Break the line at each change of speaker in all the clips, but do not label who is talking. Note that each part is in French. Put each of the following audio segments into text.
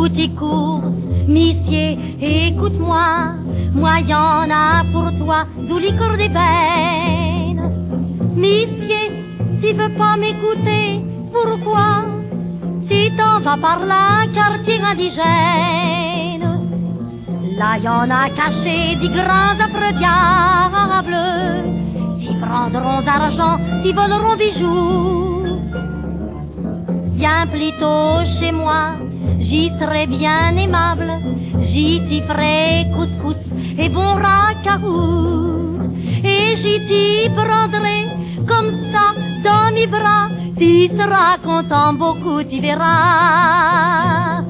Tout court, missier, écoute-moi, moi y a pour toi, d'où licor des veines. Missier, tu veux pas m'écouter, pourquoi? Si t'en vas par là, quartier indigène. Là y a caché des grands affreux diables, qui prendront d'argent, qui voleront bijoux. Viens plutôt chez moi, j'y serai bien aimable, j'y t'y ferai couscous et bon racaroute. Et j'y t'y prendrai comme ça dans mes bras, tu seras content beaucoup, tu verras.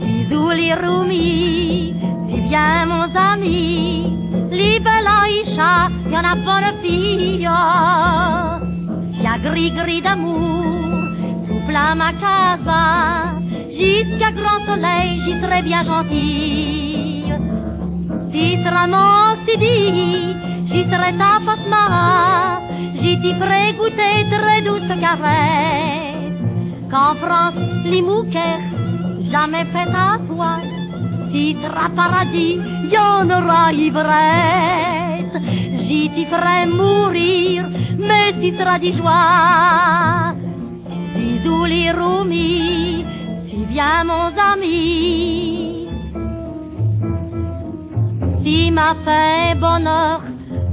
Zizou les roumis, tu viens mon ami, les belles Aïcha, y en a pas de filles. Y a gris-gris d'amour, tout plein ma casa, jusqu'à grand soleil, j'y serai bien gentille. Tu seras mon Sidi, j'y serai ta Fatma, j'y t'y ferai goûter très douce caresse. Qu'en France, les jamais fait à toi, tu seras paradis, y en aura ivresse. J'y t'y ferai mourir, mais tu seras des joies. Zizou les roumis, viens mon ami. Tu m'as fait bonheur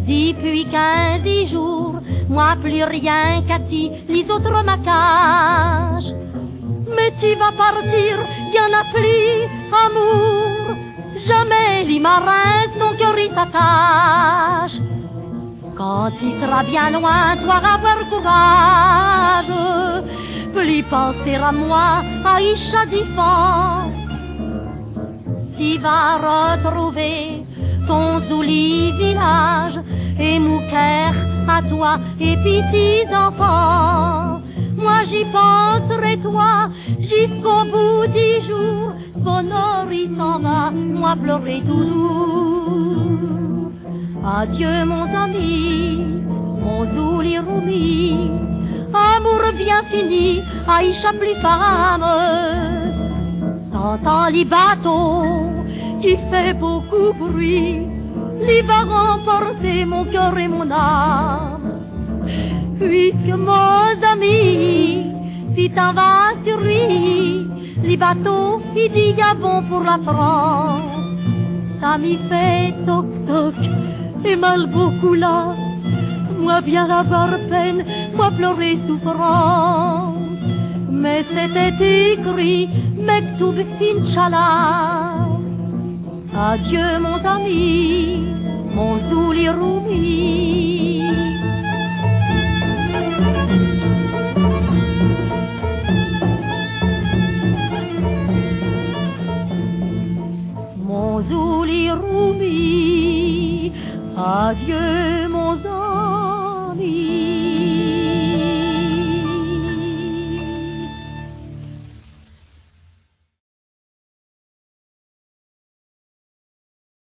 depuis quinze jours, moi plus rien qu'Ati, les autres m'accachent. Mais tu vas partir, y en a plus, amour. Jamais les marins, ton cœur il. Quand tu seras bien loin, toi avoir courage. Plus penser à moi, Aïcha d'Ifan. Tu vas retrouver ton Zouli village et Mouker à toi et petits enfants? Moi j'y penserai toi jusqu'au bout des jours. Bonheur il s'en va, moi pleurer toujours. Adieu mon ami, mon Zouli Roumi. Bien fini, Aïcha plus femme. T'entends les bateaux qui fait beaucoup bruit, les va remporter mon cœur et mon âme. Puisque mon ami, si t'en vas sur lui, les bateaux, il dit y bon pour la France. Ça m'y fait toc toc et mal beaucoup là. Moi bien avoir peine, moi pleurer souffrance. Mais c'était écrit, Mektoub Inch'Allah. Adieu mon ami, mon Zouli Roumi. Mon Zouli Roumi, adieu see.